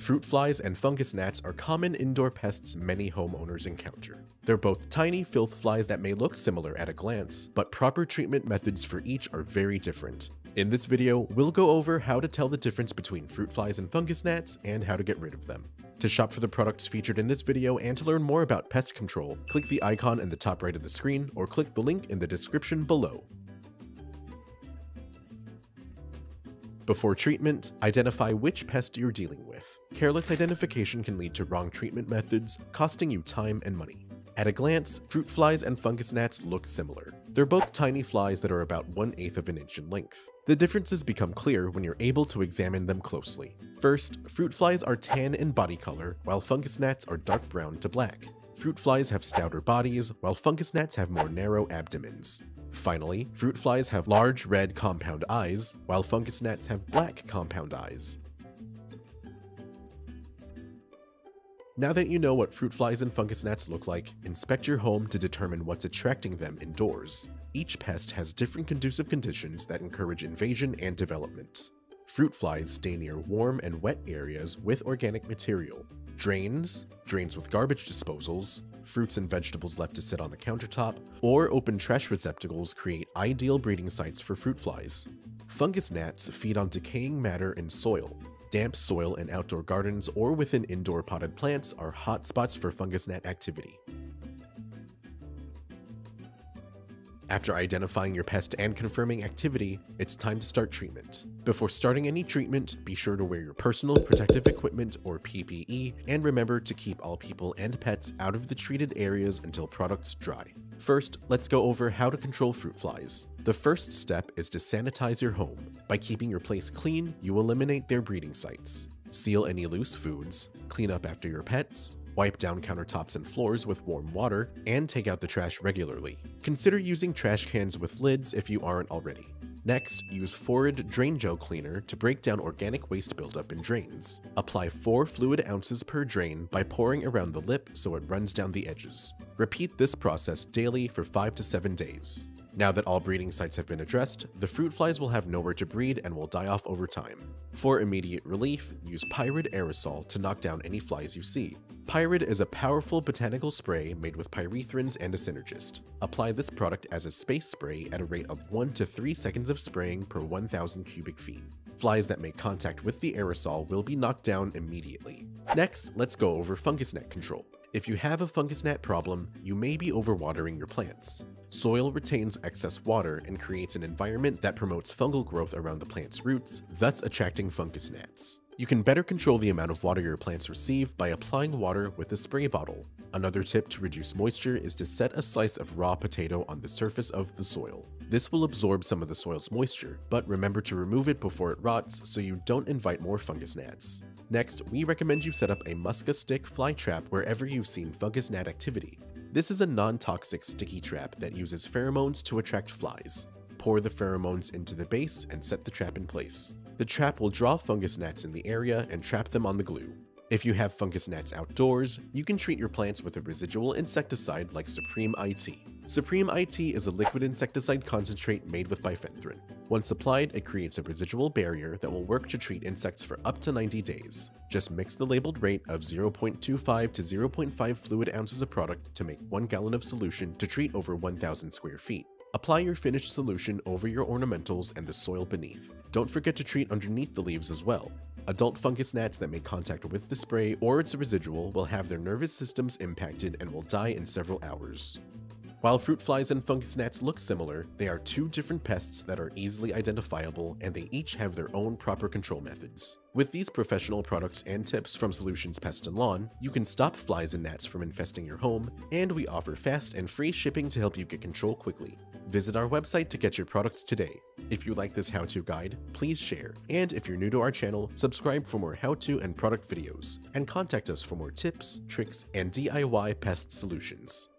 Fruit flies and fungus gnats are common indoor pests many homeowners encounter. They're both tiny filth flies that may look similar at a glance, but proper treatment methods for each are very different. In this video, we'll go over how to tell the difference between fruit flies and fungus gnats and how to get rid of them. To shop for the products featured in this video and to learn more about pest control, click the icon in the top right of the screen or click the link in the description below. Before treatment, identify which pest you're dealing with. Careless identification can lead to wrong treatment methods, costing you time and money. At a glance, fruit flies and fungus gnats look similar. They're both tiny flies that are about 1 8 of an inch in length. The differences become clear when you're able to examine them closely. First, fruit flies are tan in body color, while fungus gnats are dark brown to black. Fruit flies have stouter bodies, while fungus gnats have more narrow abdomens. Finally, fruit flies have large red compound eyes, while fungus gnats have black compound eyes. Now that you know what fruit flies and fungus gnats look like, inspect your home to determine what's attracting them indoors. Each pest has different conducive conditions that encourage invasion and development. Fruit flies stay near warm and wet areas with organic material. Drains, drains with garbage disposals, fruits and vegetables left to sit on a countertop, or open trash receptacles create ideal breeding sites for fruit flies. Fungus gnats feed on decaying matter in soil. Damp soil in outdoor gardens or within indoor potted plants are hot spots for fungus gnat activity. After identifying your pest and confirming activity, it's time to start treatment. Before starting any treatment, be sure to wear your personal protective equipment or PPE, and remember to keep all people and pets out of the treated areas until products dry. First, let's go over how to control fruit flies. The first step is to sanitize your home. By keeping your place clean, you eliminate their breeding sites. Seal any loose foods, clean up after your pets, Wipe down countertops and floors with warm water, and take out the trash regularly. Consider using trash cans with lids if you aren't already. Next, use Forid Drain Gel Cleaner to break down organic waste buildup in drains. Apply 4 fluid ounces per drain by pouring around the lip so it runs down the edges. Repeat this process daily for 5 to 7 days. Now that all breeding sites have been addressed, the fruit flies will have nowhere to breed and will die off over time. For immediate relief, use Pyrid aerosol to knock down any flies you see. Pyrid is a powerful botanical spray made with pyrethrins and a synergist. Apply this product as a space spray at a rate of 1 to 3 seconds of spraying per 1000 cubic feet. Flies that make contact with the aerosol will be knocked down immediately. Next, let's go over fungus gnat control. If you have a fungus gnat problem, you may be overwatering your plants. Soil retains excess water and creates an environment that promotes fungal growth around the plant's roots, thus attracting fungus gnats. You can better control the amount of water your plants receive by applying water with a spray bottle. Another tip to reduce moisture is to set a slice of raw potato on the surface of the soil. This will absorb some of the soil's moisture, but remember to remove it before it rots so you don't invite more fungus gnats. Next, we recommend you set up a Musca-Stik fly trap wherever you've seen fungus gnat activity. This is a non-toxic sticky trap that uses pheromones to attract flies. Pour the pheromones into the base and set the trap in place. The trap will draw fungus gnats in the area and trap them on the glue. If you have fungus gnats outdoors, you can treat your plants with a residual insecticide like Supreme I/T. Supreme I/T is a liquid insecticide concentrate made with bifenthrin. Once applied, it creates a residual barrier that will work to treat insects for up to 90 days. Just mix the labeled rate of 0.25 to 0.5 fluid ounces of product to make 1 gallon of solution to treat over 1,000 square feet. Apply your finished solution over your ornamentals and the soil beneath. Don't forget to treat underneath the leaves as well. Adult fungus gnats that make contact with the spray or its residual will have their nervous systems impacted and will die in several hours. While fruit flies and fungus gnats look similar, they are two different pests that are easily identifiable and they each have their own proper control methods. With these professional products and tips from Solutions Pest and Lawn, you can stop flies and gnats from infesting your home, and we offer fast and free shipping to help you get control quickly. Visit our website to get your products today. If you like this how-to guide, please share, and if you're new to our channel, subscribe for more how-to and product videos, and contact us for more tips, tricks, and DIY pest solutions.